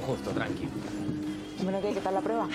justo, tranqui. Bueno, ¿qué, ¿qué tal la prueba?